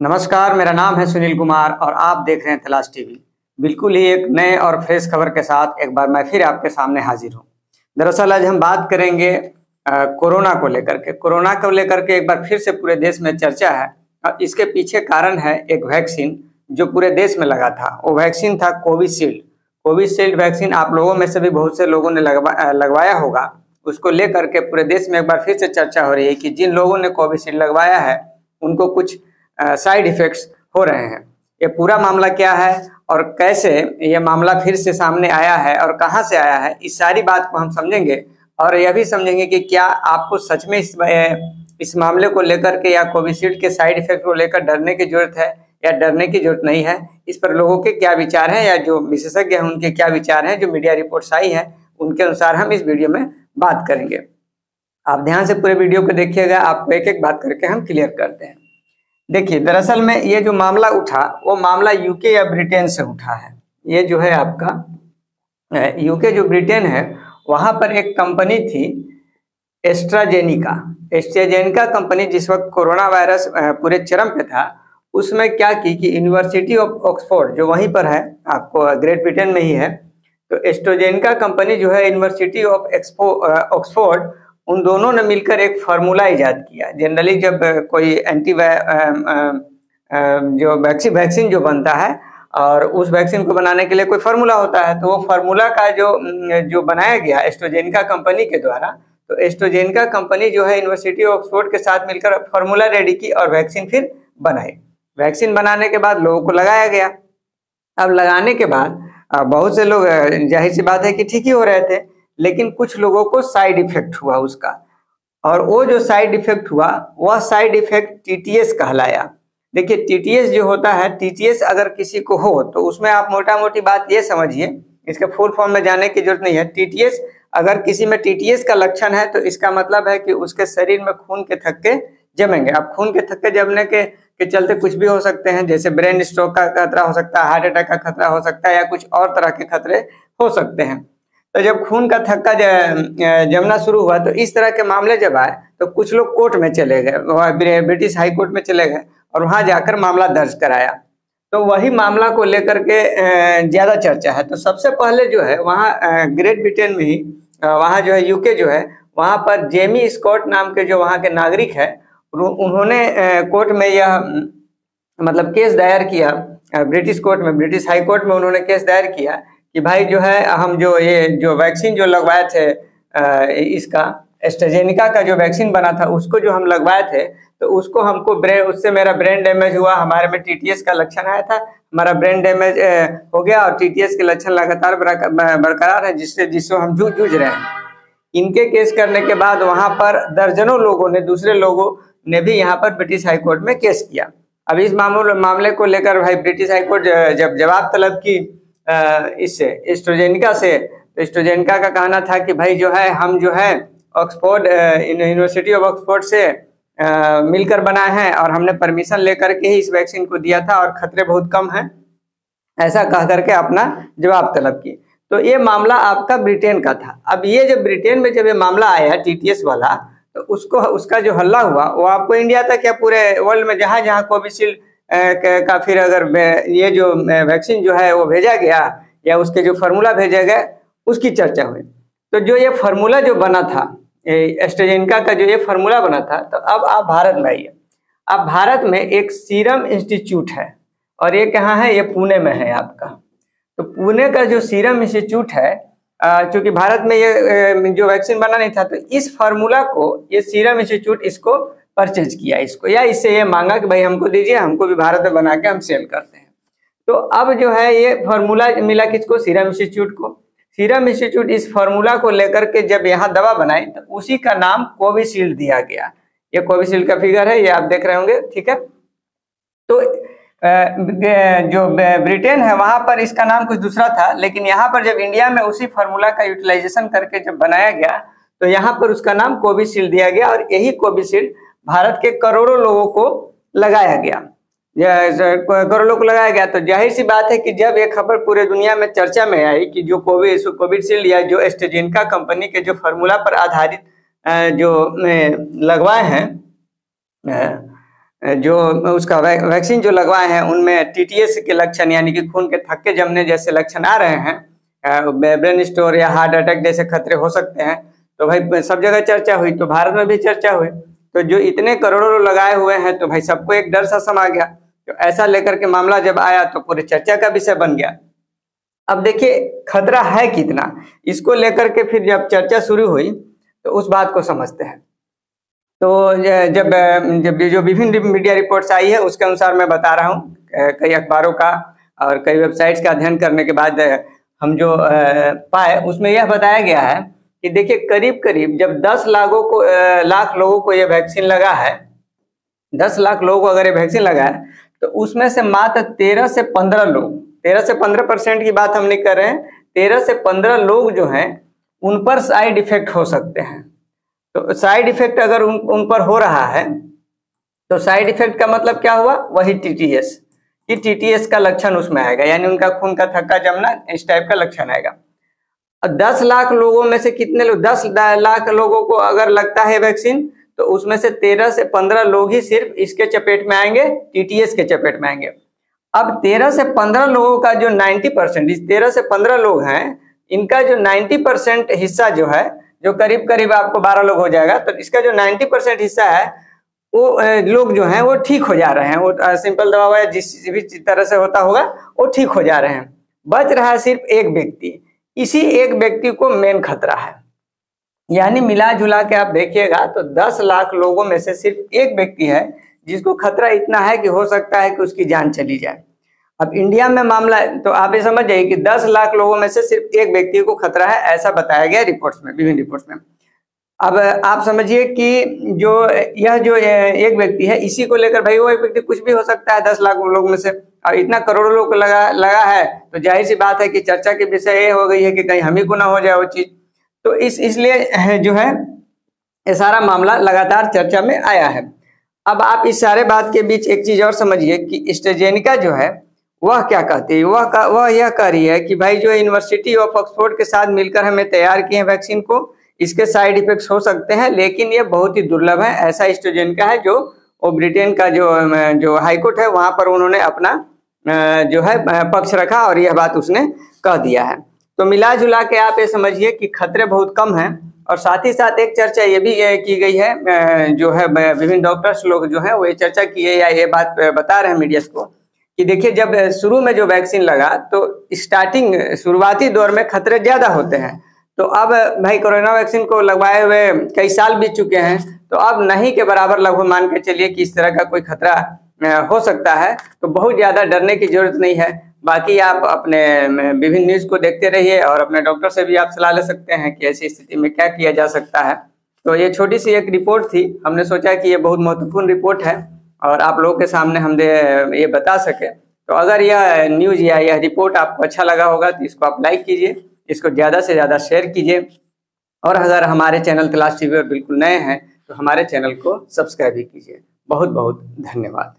नमस्कार, मेरा नाम है सुनील कुमार और आप देख रहे हैं तलाश टीवी। बिल्कुल ही एक नए और फ्रेश खबर के साथ एक बार मैं फिर आपके सामने हाजिर हूँ। दरअसल आज हम बात करेंगे कोरोना को लेकर के। कोरोना को लेकर के एक बार फिर से पूरे देश में चर्चा है और इसके पीछे कारण है एक वैक्सीन जो पूरे देश में लगा था। वो वैक्सीन था कोविशील्ड। कोविशील्ड वैक्सीन आप लोगों में से भी बहुत से लोगों ने लगवा लगवाया होगा। उसको लेकर के पूरे देश में एक बार फिर से चर्चा हो रही है कि जिन लोगों ने कोविशील्ड लगवाया है, उनको कुछ साइड इफेक्ट्स हो रहे हैं। ये पूरा मामला क्या है और कैसे ये मामला फिर से सामने आया है और कहाँ से आया है, इस सारी बात को हम समझेंगे और यह भी समझेंगे कि क्या आपको सच में इस इस मामले को लेकर के या कोविशील्ड के साइड इफ़ेक्ट को लेकर डरने की ज़रूरत है या डरने की ज़रूरत नहीं है, इस पर लोगों के क्या विचार हैं या जो विशेषज्ञ हैं उनके क्या विचार हैं, जो मीडिया रिपोर्ट्स आई हैं, उनके अनुसार हम इस वीडियो में बात करेंगे। आप ध्यान से पूरे वीडियो को देखिएगा, आपको एक एक बात करके हम क्लियर करते हैं देखिए, दरअसल में ये जो मामला उठा, वो मामला यूके या ब्रिटेन से उठा है। ये जो है आपका यूके जो ब्रिटेन है, वहाँ पर एक कंपनी थी एस्ट्राजेनिका एस्ट्राजेनिका कंपनी जिस वक्त कोरोना वायरस पूरे चरम पे था, उसमें क्या की कि यूनिवर्सिटी ऑफ़ ऑक्सफोर्ड जो वहीं पर है, आपको ग्रेट ब्रिटेन में ही है तो एस्ट्रोजेनिका कंपनी जो है यूनिवर्सिटी ऑफ़ एक्सपो ऑक्सफोर्ड उन दोनों ने मिलकर एक फार्मूला ईजाद किया। जनरली जब कोई एंटी जो वैक्सीन वैक्सीन जो बनता है और उस वैक्सीन को बनाने के लिए कोई फार्मूला होता है तो वो फार्मूला का जो जो बनाया गया एस्ट्रोजेनिका कंपनी के द्वारा तो एस्ट्रोजेनिका कंपनी जो है यूनिवर्सिटी ऑक्सफोर्ड के साथ मिलकर फार्मूला रेडी की और वैक्सीन फिर बनाई। वैक्सीन बनाने के बाद लोगों को लगाया गया। अब लगाने के बाद बहुत से लोग ज़ाहिर सी बात है कि ठीक ही हो रहे थे। लेकिन कुछ लोगों को साइड इफ़ेक्ट हुआ उसका। और वो जो साइड इफ़ेक्ट हुआ, वह साइड इफ़ेक्ट टीटीएस कहलाया। देखिए, टीटीएस जो होता है, टीटीएस अगर किसी को हो तो उसमें आप मोटा मोटी बात ये समझिए, इसके फुल फॉर्म में जाने की ज़रूरत नहीं है। टीटीएस अगर किसी में टीटीएस का लक्षण है तो इसका मतलब है कि उसके शरीर में खून के थक्के जमेंगे। अब खून के थक्के जमने के के चलते कुछ भी हो सकते हैं, जैसे ब्रेन स्ट्रोक का खतरा हो सकता है, हार्ट अटैक का खतरा हो सकता है, या कुछ और तरह के खतरे हो सकते हैं। तो जब खून का थक्का जमना शुरू हुआ तो इस तरह के मामले जब आए तो कुछ लोग कोर्ट में चले गए ब्रिटिश हाई कोर्ट में चले गए और वहाँ जाकर मामला दर्ज कराया। तो वही मामला को लेकर के ज़्यादा चर्चा है। तो सबसे पहले जो है, वहाँ ग्रेट ब्रिटेन में ही वहाँ जो है, यूके जो है, वहाँ पर जेमी स्कॉट नाम के जो वहाँ के नागरिक है उन्होंने कोर्ट में यह मतलब केस दायर किया ब्रिटिश कोर्ट में, ब्रिटिश हाई कोर्ट में उन्होंने केस दायर किया कि भाई जो है, हम जो ये, जो वैक्सीन जो लगवाए थे इसका एस्ट्रेजेनिका का जो वैक्सीन बना था, उसको जो हम लगवाए थे तो उसको हमको ब्रेन उससे मेरा ब्रेन डैमेज हुआ, हमारे में टीटीएस का लक्षण आया था, हमारा ब्रेन डैमेज हो गया और टीटीएस के लक्षण लगातार बरकरार है, जिससे जिससे हम जूझ जूझ रहे हैं। इनके केस करने के बाद वहाँ पर दर्जनों लोगों ने, दूसरे लोगों ने भी यहाँ पर ब्रिटिश हाईकोर्ट में केस किया। अब इस मामले मामले को लेकर भाई ब्रिटिश हाईकोर्ट जब जवाब तलब की इससे एस्ट्रोजेनिका से। तो एस्ट्रोजेनिका का कहना था कि भाई जो है, हम जो है, ऑक्सफोर्ड यूनिवर्सिटी ऑफ़ ऑक्सफोर्ड से मिलकर बनाए हैं और हमने परमिशन लेकर के ही इस वैक्सीन को दिया था और खतरे बहुत कम हैं। ऐसा कह करके अपना जवाब तलब की तो ये मामला आपका ब्रिटेन का था। अब ये जब ब्रिटेन में जब ये मामला आया, टीटीएस वाला तो उसको, उसका जो हल्ला हुआ, वो आपको इंडिया तक या पूरे वर्ल्ड में जहाँ जहाँ कोविशील्ड का फिर अगर ये जो वैक्सीन जो है, वो भेजा गया, या उसके जो फार्मूला भेजा गया उसकी चर्चा हुई। तो जो ये फार्मूला जो बना था एस्ट्रेजेनिका का जो ये फार्मूला बना था तो अब आप भारत में आइए। अब भारत में एक सीरम इंस्टीट्यूट है, और ये कहाँ है? ये पुणे में है आपका। तो पुणे का जो सीरम इंस्टीट्यूट है चूँकि भारत में ये जो वैक्सीन बना नहीं था तो इस फार्मूला को, ये सीरम इंस्टीट्यूट इसको परचेज किया इसको, या इससे ये मांगा कि भाई हमको दीजिए, हमको भी भारत में बना के हम सेल करते हैं। तो अब जो है ये फॉर्मूला मिला किसको? सीरम इंस्टीट्यूट को। सीरम इंस्टीट्यूट इस फॉर्मूला को लेकर के जब यहाँ दवा बनाई तो उसी का नाम कोविशील्ड दिया गया। ये कोविशील्ड का फिगर है, ये आप देख रहे होंगे, ठीक है? तो जो ब्रिटेन है, वहाँ पर इसका नाम कुछ दूसरा था, लेकिन यहाँ पर जब इंडिया में उसी फार्मूला का यूटिलाइजेशन करके जब बनाया गया तो यहाँ पर उसका नाम कोविशील्ड दिया गया, और यही कोविशील्ड भारत के करोड़ों लोगों को लगाया गया। करोड़ों को लगाया गया। तो ज़ाहिर सी बात है कि जब ये खबर पूरे दुनिया में चर्चा में आई कि जो कोविड कोविडशील्ड या जो एस्टेजिनका कंपनी के जो फार्मूला पर आधारित जो लगवाए हैं जो उसका वैक्सीन जो लगवाए हैं, उनमें टीटीएस के लक्षण यानी कि खून के थक्के जमने जैसे लक्षण आ रहे हैं। ब्रेन स्टोर या हार्ट अटैक जैसे खतरे हो सकते हैं। तो भाई, सब जगह चर्चा हुई तो भारत में भी चर्चा हुई। तो जो इतने करोड़ों लगाए हुए हैं तो भाई सबको एक डर सा समा गया। तो ऐसा लेकर के मामला जब आया तो पूरी चर्चा का विषय बन गया। अब देखिए, खतरा है कितना? इसको लेकर के फिर जब चर्चा शुरू हुई तो उस बात को समझते हैं। तो जब जब जो विभिन्न मीडिया रिपोर्ट्स आई है, उसके अनुसार मैं बता रहा हूँ कई अखबारों का और कई वेबसाइट्स का अध्ययन करने के बाद हम जो पाए, उसमें यह बताया गया है कि देखिए करीब करीब जब 10 लाखों को लाख लोगों को यह वैक्सीन लगा है 10 लाख लोगों को अगर ये वैक्सीन लगा है तो उसमें से मात्र 13 से 15 लोग 13 से 15 परसेंट की बात हम नहीं कर रहे हैं 13 से 15 लोग जो हैं उन पर साइड इफ़ेक्ट हो सकते हैं। तो साइड इफ़ेक्ट अगर उन, उन पर हो रहा है तो साइड इफ़ेक्ट का मतलब क्या हुआ? वही टीटीएस कि टीटीएस का लक्षण उसमें आएगा यानी उनका खून का थक्का जमना इस टाइप का लक्षण आएगा। और दस लाख लोगों में से कितने लोग, दस लाख लोगों को अगर लगता है वैक्सीन तो उसमें से तेरह से पंद्रह लोग ही सिर्फ़ इसके चपेट में आएँगे, टीटीएस के चपेट में आएँगे। अब तेरह से पंद्रह लोगों का जो नाइन्टी परसेंट तेरह से पंद्रह लोग हैं, इनका जो नाइन्टी परसेंट हिस्सा जो है, जो करीब करीब आपको बारह लोग हो जाएगा तो इसका जो नाइन्टी परसेंट हिस्सा है, वो लोग जो हैं, वो ठीक हो जा रहे हैं। वो सिंपल दवा जिस भी तरह से होता होगा, वो ठीक हो जा रहे हैं। बच रहा है सिर्फ़ एक व्यक्ति। इसी एक व्यक्ति को मेन खतरा है। यानी मिला जुला के आप देखिएगा तो दस लाख लोगों में से सिर्फ़ एक व्यक्ति है, जिसको खतरा इतना है कि हो सकता है कि उसकी जान चली जाए। अब इंडिया में मामला तो आप ये समझ जाइए कि 10 लाख लोगों में से सिर्फ़ एक व्यक्ति को खतरा है, ऐसा बताया गया रिपोर्ट्स में, विभिन्न रिपोर्ट्स में। अब आप समझिए कि जो, यह जो एक व्यक्ति है, इसी को लेकर भाई वो एक व्यक्ति कुछ भी हो सकता है, दस लाख लोगों में से। और इतना करोड़ों लोग लगा लगा है तो ज़ाहिर सी बात है कि चर्चा के विषय ये हो गई है कि कहीं हम ही को ना हो जाए वो चीज़। तो इस, इसलिए जो है, ये सारा मामला लगातार चर्चा में आया है। अब आप इस सारे बात के बीच एक चीज़ और समझिए कि स्टेजेनिका जो है, वह क्या कहती है? वह वह यह कह रही है कि भाई जो यूनिवर्सिटी ऑफ़ ऑक्सफोर्ड के साथ मिलकर हमें तैयार किए हैं वैक्सीन को इसके साइड इफेक्ट्स हो सकते हैं, लेकिन ये बहुत ही दुर्लभ है। ऐसा स्टूडेंट का है जो वो ब्रिटेन का जो जो हाईकोर्ट है, वहाँ पर उन्होंने अपना जो है पक्ष रखा और यह बात उसने कह दिया है। तो मिला जुला के आप ये समझिए कि खतरे बहुत कम हैं और साथ ही साथ एक चर्चा ये भी की गई है जो है विभिन्न डॉक्टर्स लोग जो है, वो ये चर्चा किए या ये बात बता रहे हैं मीडिया को कि देखिए, जब शुरू में जो वैक्सीन लगा तो स्टार्टिंग शुरुआती दौर में खतरे ज़्यादा होते हैं। तो अब भाई कोरोना वैक्सीन को लगवाए हुए कई साल बीत चुके हैं तो अब नहीं के बराबर लगभग मान के चलिए कि इस तरह का कोई खतरा हो सकता है। तो बहुत ज़्यादा डरने की ज़रूरत नहीं है। बाकी आप अपने विभिन्न न्यूज़ को देखते रहिए और अपने डॉक्टर से भी आप सलाह ले सकते हैं कि ऐसी स्थिति में क्या किया जा सकता है। तो ये छोटी सी एक रिपोर्ट थी। हमने सोचा कि ये बहुत महत्वपूर्ण रिपोर्ट है और आप लोगों के सामने हम ये बता सके। तो अगर यह न्यूज़ या यह रिपोर्ट आपको अच्छा लगा होगा तो इसको आप लाइक कीजिए। इसको ज़्यादा से ज़्यादा शेयर कीजिए। और अगर हमारे चैनल तलाश पर बिल्कुल नए हैं तो हमारे चैनल को सब्सक्राइब भी कीजिए। बहुत बहुत धन्यवाद।